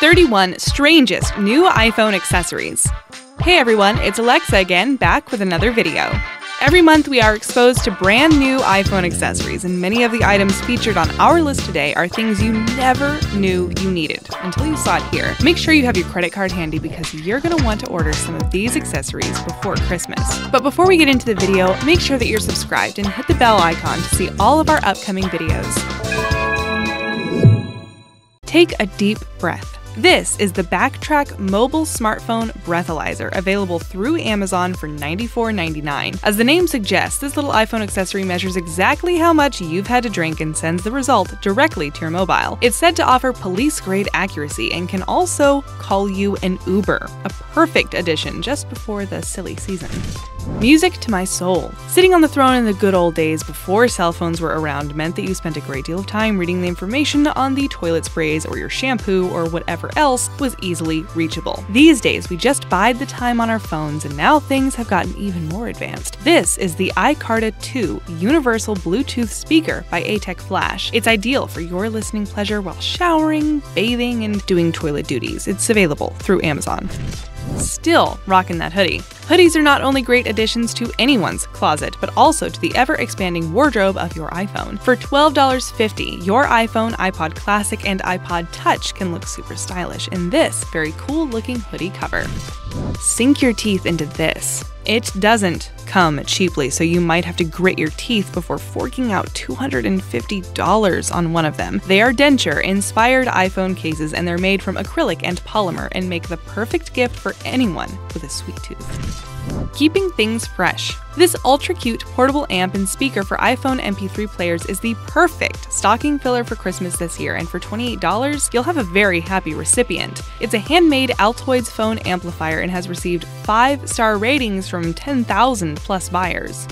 31 Strangest New iPhone Accessories. Hey everyone, it's Alexa again, back with another video. Every month, we are exposed to brand new iPhone accessories, and many of the items featured on our list today are things you never knew you needed until you saw it here. Make sure you have your credit card handy because you're going to want to order some of these accessories before Christmas. But before we get into the video, make sure that you're subscribed and hit the bell icon to see all of our upcoming videos. Take a deep breath. This is the BACtrack mobile smartphone breathalyzer, available through Amazon for $94.99. As the name suggests, this little iPhone accessory measures exactly how much you've had to drink and sends the result directly to your mobile. It's said to offer police grade accuracy and can also call you an Uber, a perfect addition just before the silly season. Music to my soul. Sitting on the throne in the good old days before cell phones were around meant that you spent a great deal of time reading the information on the toilet sprays or your shampoo or whatever else was easily reachable. These days, we just bide the time on our phones, and now things have gotten even more advanced. This is the iCarta 2 Universal Bluetooth speaker by Atech Flash. It's ideal for your listening pleasure while showering, bathing, and doing toilet duties. It's available through Amazon. Still rocking that hoodie. Hoodies are not only great additions to anyone's closet, but also to the ever expanding wardrobe of your iPhone. For $12.50, your iPhone, iPod Classic, and iPod Touch can look super stylish in this very cool looking hoodie cover. Sink your teeth into this. It doesn't come cheaply, so you might have to grit your teeth before forking out $250 on one of them. They are denture inspired iPhone cases and they're made from acrylic and polymer and make the perfect gift for anyone with a sweet tooth. Keeping things fresh. This ultra cute portable amp and speaker for iPhone MP3 players is the perfect stocking filler for Christmas this year, and for $28, you'll have a very happy recipient. It's a handmade Altoids phone amplifier and has received 5 star ratings from 10,000 plus buyers.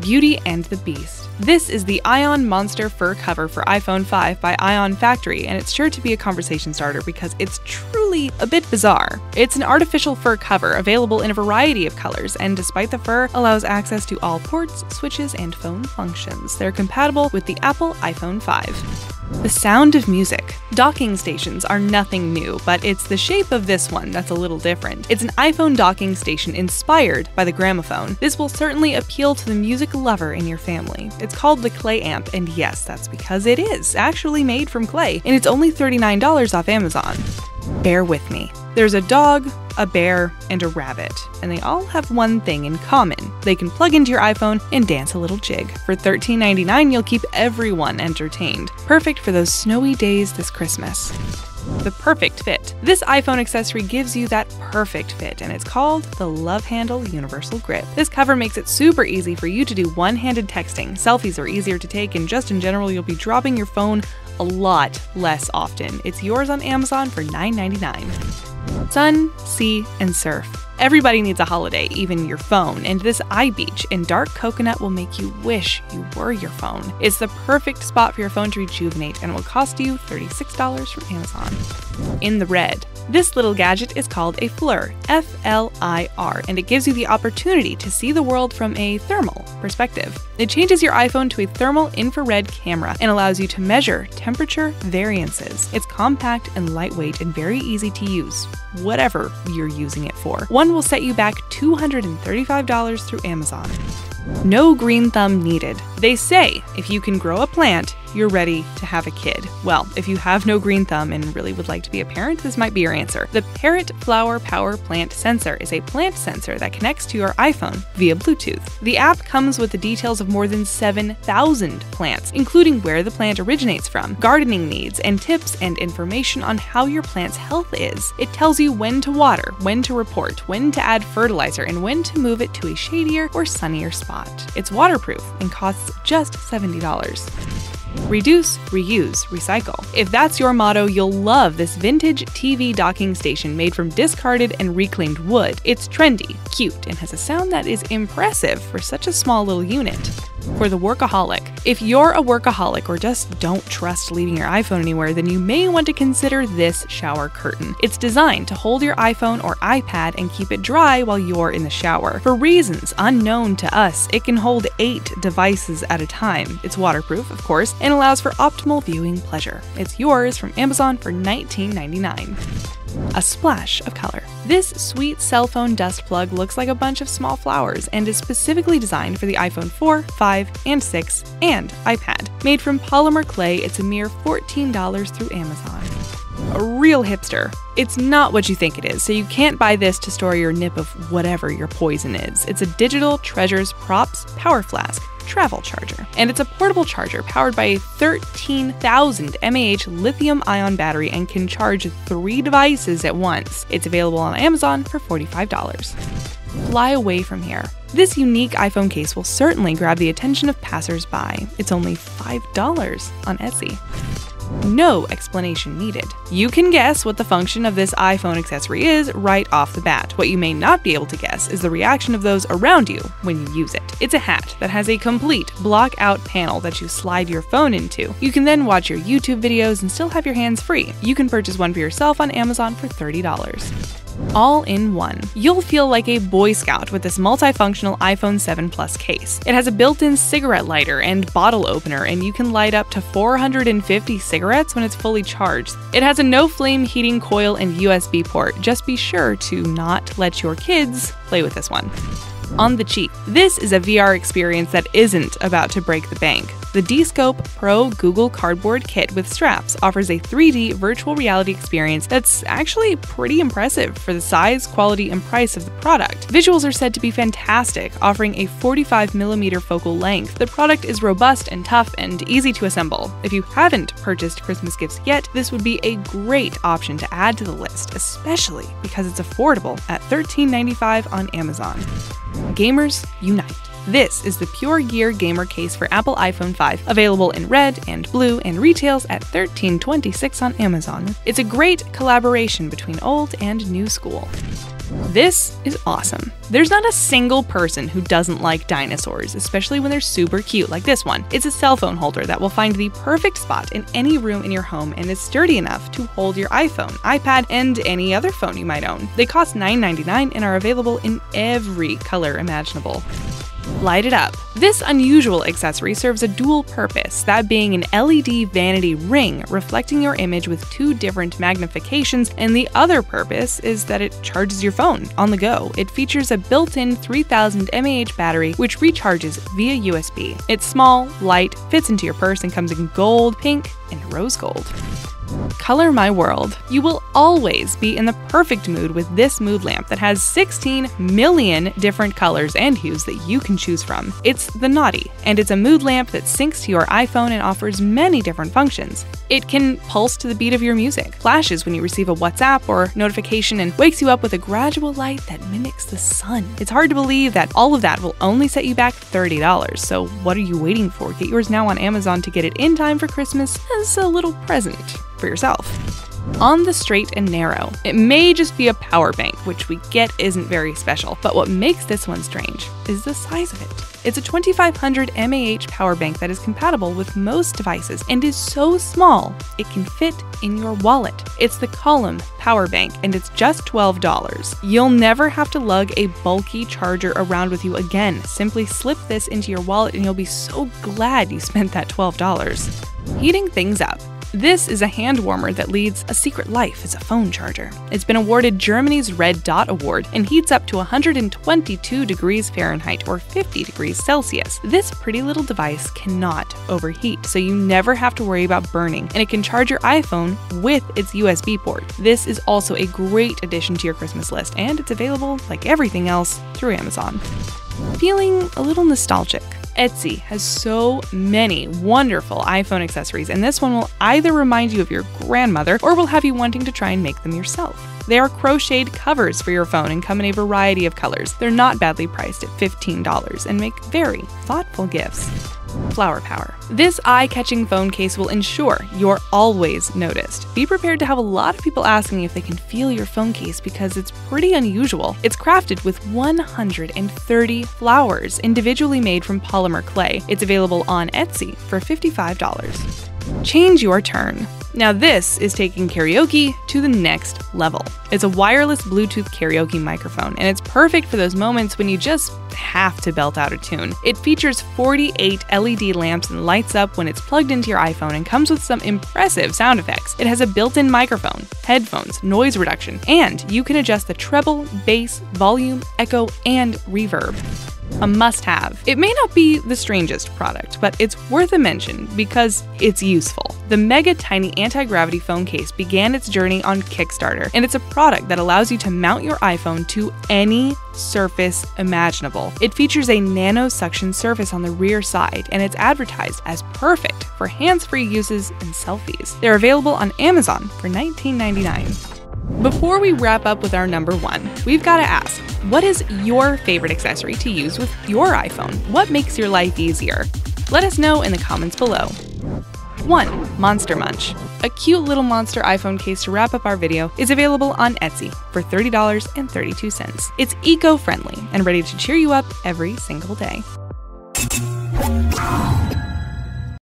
Beauty and the Beast. This is the Ion Monster fur cover for iPhone 5 by Ion Factory, and it's sure to be a conversation starter because it's a bit bizarre. It's an artificial fur cover available in a variety of colors, and despite the fur, allows access to all ports, switches, and phone functions. They're compatible with the Apple iPhone 5. The sound of music. Docking stations are nothing new, but it's the shape of this one that's a little different. It's an iPhone docking station inspired by the gramophone. This will certainly appeal to the music lover in your family. It's called the Clay Amp, and yes, that's because it is actually made from clay, and it's only $39 off Amazon. Bear with me. There's a dog, a bear, and a rabbit, and they all have one thing in common. They can plug into your iPhone and dance a little jig. For $13.99, you'll keep everyone entertained. Perfect for those snowy days this Christmas. The perfect fit. This iPhone accessory gives you that perfect fit, and it's called the Love Handle Universal Grip. This cover makes it super easy for you to do one handed texting. Selfies are easier to take, and just in general, you'll be dropping your phone a lot less often. It's yours on Amazon for $9.99. Sun, sea, and surf. Everybody needs a holiday, even your phone, and this iBeach in dark coconut will make you wish you were your phone. It's the perfect spot for your phone to rejuvenate and will cost you $36 from Amazon. In the red, this little gadget is called a FLIR, F L I R, and it gives you the opportunity to see the world from a thermal perspective. It changes your iPhone to a thermal infrared camera and allows you to measure temperature variances. It's compact and lightweight and very easy to use, whatever you're using it for. One will set you back $235 through Amazon. No green thumb needed. They say if you can grow a plant, you're ready to have a kid. Well, if you have no green thumb and really would like to be a parent, this might be your answer. The Parrot Flower Power Plant Sensor is a plant sensor that connects to your iPhone via Bluetooth. The app comes with the details of more than 7,000 plants, including where the plant originates from, gardening needs, and tips and information on how your plant's health is. It tells you when to water, when to report, when to add fertilizer, and when to move it to a shadier or sunnier spot. It's waterproof and costs just $70. Reduce, reuse, recycle. If that's your motto, you'll love this vintage TV docking station made from discarded and reclaimed wood. It's trendy, cute, and has a sound that is impressive for such a small little unit. For the workaholic. If you're a workaholic or just don't trust leaving your iPhone anywhere, then you may want to consider this shower curtain. It's designed to hold your iPhone or iPad and keep it dry while you're in the shower. For reasons unknown to us, it can hold eight devices at a time. It's waterproof, of course, and allows for optimal viewing pleasure. It's yours from Amazon for $19.99 a splash of color. This sweet cell phone dust plug looks like a bunch of small flowers and is specifically designed for the iPhone 4, 5, and 6, and iPad. Made from polymer clay, it's a mere $14 through Amazon. A real hipster. It's not what you think it is, so you can't buy this to store your nip of whatever your poison is. It's a digital treasures props power flask travel charger. And it's a portable charger powered by a 13,000 mAh lithium ion battery and can charge three devices at once. It's available on Amazon for $45. Fly away from here. This unique iPhone case will certainly grab the attention of passersby. It's only $5 on Etsy. No explanation needed. You can guess what the function of this iPhone accessory is right off the bat. What you may not be able to guess is the reaction of those around you when you use it. It's a hat that has a complete block out panel that you slide your phone into. You can then watch your YouTube videos and still have your hands free. You can purchase one for yourself on Amazon for $30 all in one. You'll feel like a Boy Scout with this multifunctional iPhone 7 Plus case. It has a built in cigarette lighter and bottle opener, and you can light up to 450 cigarettes when it's fully charged. It has a no flame heating coil and USB port. Just be sure to not let your kids play with this one on the cheap. This is a VR experience that isn't about to break the bank. The Dscope Pro Google Cardboard Kit with straps offers a 3D virtual reality experience that's actually pretty impressive for the size, quality, and price of the product. Visuals are said to be fantastic, offering a 45mm focal length. The product is robust and tough and easy to assemble. If you haven't purchased Christmas gifts yet, this would be a great option to add to the list, especially because it's affordable at $13.95 on Amazon. Gamers unite. This is the PureGear Gamer Case for Apple iPhone 5, available in red and blue and retails at $13.26 on Amazon. It's a great collaboration between old and new school. This is awesome. There's not a single person who doesn't like dinosaurs, especially when they're super cute like this one. It's a cell phone holder that will find the perfect spot in any room in your home and is sturdy enough to hold your iPhone, iPad, and any other phone you might own. They cost $9.99 and are available in every color imaginable light it up. This unusual accessory serves a dual purpose, that being an LED vanity ring reflecting your image with two different magnifications, and the other purpose is that it charges your phone on the go. It features a built in 3000 mAh battery which recharges via USB. It's small, light, fits into your purse, and comes in gold, pink, and rose gold. Color my world. You will always be in the perfect mood with this mood lamp that has 16 million different colors and hues that you can choose from. It's the Naughty, and it's a mood lamp that syncs to your iPhone and offers many different functions. It can pulse to the beat of your music, flashes when you receive a WhatsApp or notification, and wakes you up with a gradual light that mimics the sun. It's hard to believe that all of that will only set you back $30. So, what are you waiting for? Get yours now on Amazon to get it in time for Christmas as a little present for yourself. On the straight and narrow, it may just be a power bank, which we get isn't very special, but what makes this one strange is the size of it. It's a 2500 mAh power bank that is compatible with most devices and is so small it can fit in your wallet. It's the Column power bank and it's just $12. You'll never have to lug a bulky charger around with you again. Simply slip this into your wallet and you'll be so glad you spent that $12. Heating things up. This is a hand warmer that leads a secret life as a phone charger. It's been awarded Germany's Red Dot Award and heats up to 122 degrees Fahrenheit or 50 degrees Celsius. This pretty little device cannot overheat, so you never have to worry about burning, and it can charge your iPhone with its USB port. This is also a great addition to your Christmas list, and it's available, like everything else, through Amazon. Feeling a little nostalgic? Etsy has so many wonderful iPhone accessories, and this one will either remind you of your grandmother or will have you wanting to try and make them yourself. They are crocheted covers for your phone and come in a variety of colors. They're not badly priced at $15 and make very thoughtful gifts. Flower Power. This eye catching phone case will ensure you're always noticed. Be prepared to have a lot of people asking if they can feel your phone case because it's pretty unusual. It's crafted with 130 flowers, individually made from polymer clay. It's available on Etsy for $55. Change your turn. Now, this is taking karaoke to the next level. It's a wireless Bluetooth karaoke microphone, and it's perfect for those moments when you just have to belt out a tune. It features 48 LED lamps and lights up when it's plugged into your iPhone and comes with some impressive sound effects. It has a built in microphone, headphones, noise reduction, and you can adjust the treble, bass, volume, echo, and reverb a must have. It may not be the strangest product, but it's worth a mention because it's useful. The mega tiny anti gravity phone case began its journey on Kickstarter, and it's a product that allows you to mount your iPhone to any surface imaginable. It features a nano suction surface on the rear side, and it's advertised as perfect for hands free uses and selfies. They're available on Amazon for $19.99. Before we wrap up with our number one, we've got to ask what is your favorite accessory to use with your iPhone? What makes your life easier? Let us know in the comments below. 1. Monster Munch. A cute little monster iPhone case to wrap up our video is available on Etsy for $30.32. It's eco friendly and ready to cheer you up every single day.